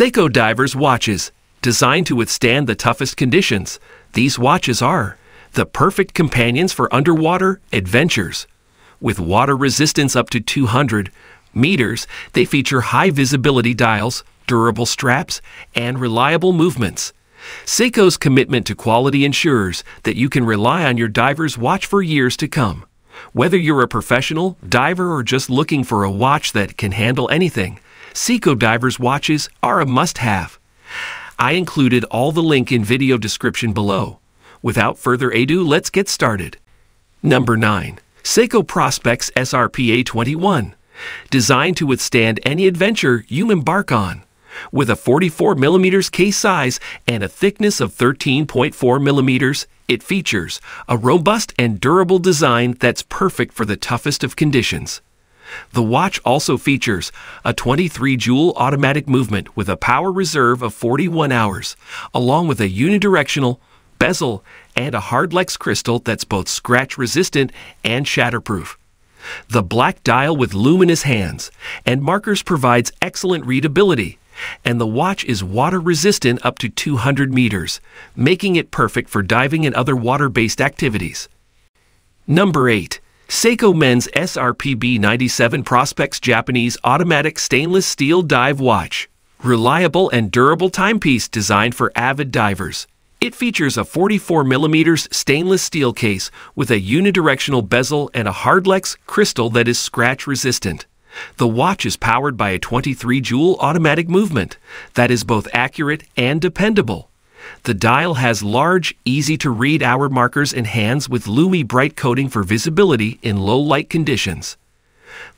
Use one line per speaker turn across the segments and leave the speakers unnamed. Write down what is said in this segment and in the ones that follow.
Seiko Divers Watches. Designed to withstand the toughest conditions, these watches are the perfect companions for underwater adventures. With water resistance up to 200 meters, they feature high visibility dials, durable straps, and reliable movements. Seiko's commitment to quality ensures that you can rely on your diver's watch for years to come. Whether you're a professional, diver, or just looking for a watch that can handle anything, Seiko Divers watches are a must have. I included all the link in video description below. Without further ado, let's get started. Number 9. Seiko Prospex SRPA 21. Designed to withstand any adventure you embark on. With a 44 mm case size and a thickness of 13.4 mm, it features a robust and durable design that's perfect for the toughest of conditions. The watch also features a 23 jewel automatic movement with a power reserve of 41 hours, along with a unidirectional bezel and a hardlex crystal that's both scratch resistant and shatterproof. The black dial with luminous hands and markers provides excellent readability, and the watch is water resistant up to 200 meters, making it perfect for diving and other water based activities. Number 8. Seiko Men's SRPB 97 Prospex Japanese Automatic Stainless Steel Dive Watch. Reliable and durable timepiece designed for avid divers. It features a 44mm stainless steel case with a unidirectional bezel and a hardlex crystal that is scratch resistant. The watch is powered by a 23 jewel automatic movement that is both accurate and dependable. The dial has large, easy to read hour markers and hands with LumiBrite coating for visibility in low light conditions.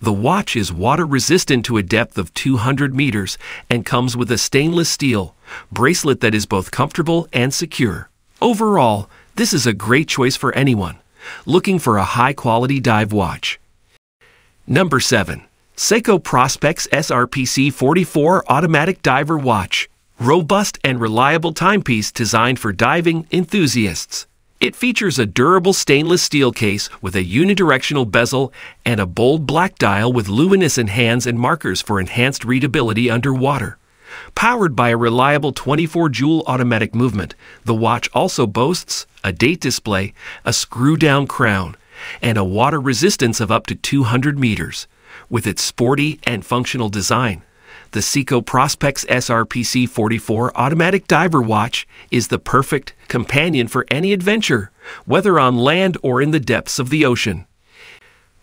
The watch is water resistant to a depth of 200 meters and comes with a stainless steel bracelet that is both comfortable and secure. Overall, this is a great choice for anyone looking for a high quality dive watch. Number 7. Seiko Prospex SRPC 44 Automatic Diver Watch robust and reliable timepiece designed for diving enthusiasts. It features a durable stainless steel case with a unidirectional bezel and a bold black dial with luminescent hands and markers for enhanced readability underwater. Powered by a reliable 24 jewel automatic movement, the watch also boasts a date display, a screw down crown, and a water resistance of up to 200 meters. With its sporty and functional design, the Seiko Prospex SRPC 44 automatic diver watch is the perfect companion for any adventure, whether on land or in the depths of the ocean.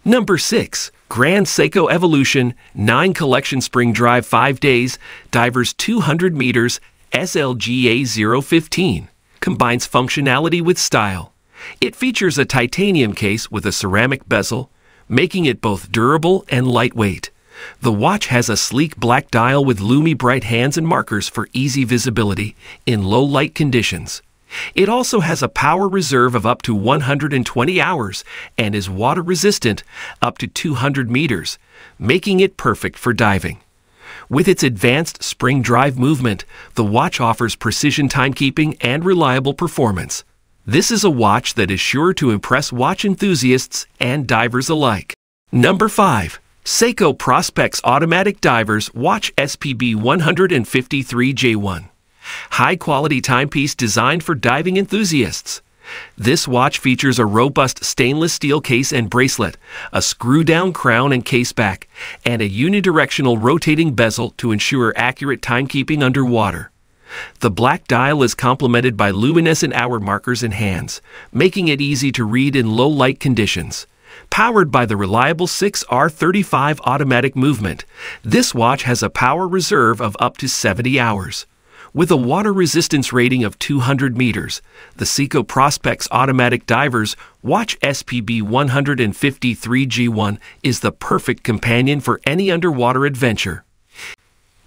Number 6. Grand Seiko Evolution 9 Collection Spring Drive 5 Days Divers 200 Meters SLGA 015 combines functionality with style. It features a titanium case with a ceramic bezel, making it both durable and lightweight. The watch has a sleek black dial with LumiBrite hands and markers for easy visibility in low light conditions. It also has a power reserve of up to 120 hours and is water resistant up to 200 meters, making it perfect for diving. With its advanced spring drive movement, the watch offers precision timekeeping and reliable performance. This is a watch that is sure to impress watch enthusiasts and divers alike. Number 5. Seiko Prospex Automatic Divers Watch SPB 153J1. High quality timepiece designed for diving enthusiasts. This watch features a robust stainless steel case and bracelet, a screw down crown and case back, and a unidirectional rotating bezel to ensure accurate timekeeping underwater. The black dial is complemented by luminescent hour markers and hands, making it easy to read in low light conditions. Powered by the reliable 6R35 automatic movement, this watch has a power reserve of up to 70 hours. With a water resistance rating of 200 meters, the Seiko Prospex Automatic Divers Watch SPB 153J1 is the perfect companion for any underwater adventure.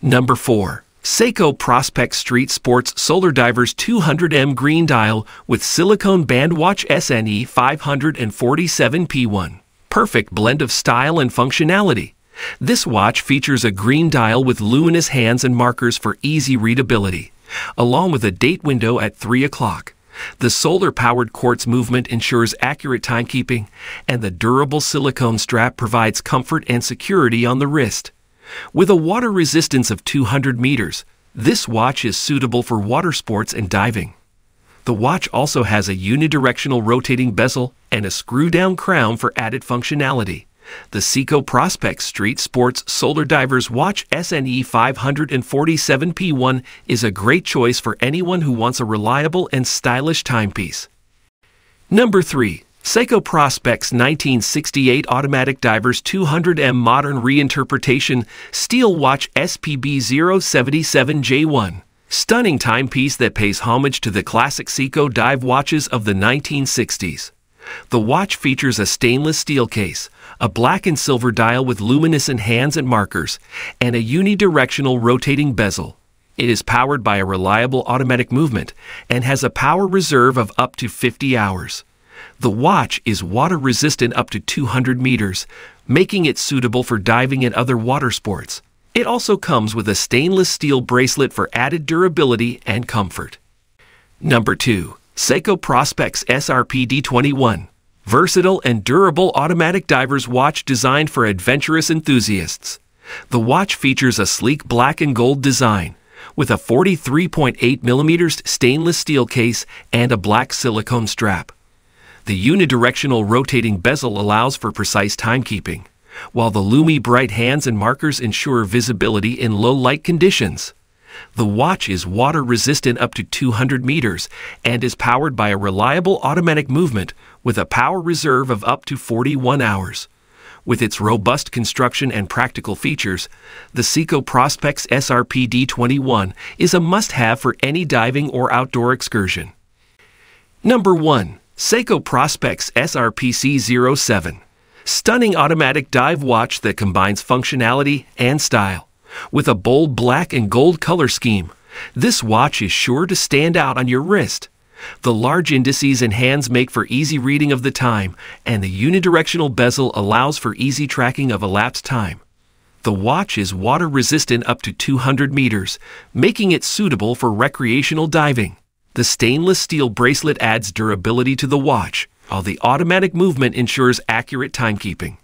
Number 4. Seiko Prospex Street Sports Solar Divers 200M green dial with silicone bandwatch SNE 547P1. Perfect blend of style and functionality. This watch features a green dial with luminous hands and markers for easy readability, along with a date window at 3 o'clock. The solar powered quartz movement ensures accurate timekeeping, and the durable silicone strap provides comfort and security on the wrist. With a water resistance of 200 meters, This watch is suitable for water sports and diving. The watch also has a unidirectional rotating bezel and a screw down crown for added functionality. The Seiko Prospex Street Sports Solar Divers Watch SNE 547P1 is a great choice for anyone who wants a reliable and stylish timepiece. Number 3. Seiko Prospex 1968 Automatic Divers 200M Modern Reinterpretation Steel Watch SPB 077J1. Stunning timepiece that pays homage to the classic Seiko dive watches of the 1960s. The watch features a stainless steel case, a black and silver dial with luminescent hands and markers, and a unidirectional rotating bezel. It is powered by a reliable automatic movement and has a power reserve of up to 50 hours. The watch is water resistant up to 200 meters, making it suitable for diving and other water sports. It also comes with a stainless steel bracelet for added durability and comfort. Number 2. Seiko Prospex SRP D21. Versatile and durable automatic diver's watch designed for adventurous enthusiasts. The watch features a sleek black and gold design with a 43.8 millimeters stainless steel case and a black silicone strap. The unidirectional rotating bezel allows for precise timekeeping, while the LumiBrite hands and markers ensure visibility in low light conditions. The watch is water resistant up to 200 meters and is powered by a reliable automatic movement with a power reserve of up to 41 hours. With its robust construction and practical features, the Seiko Prospex SRP D21 is a must have for any diving or outdoor excursion. Number 1. Seiko Prospex SRPC 07. Stunning automatic dive watch that combines functionality and style. With a bold black and gold color scheme, this watch is sure to stand out on your wrist. The large indices and hands make for easy reading of the time, and the unidirectional bezel allows for easy tracking of elapsed time. The watch is water resistant up to 200 meters, making it suitable for recreational diving. The stainless steel bracelet adds durability to the watch, while the automatic movement ensures accurate timekeeping.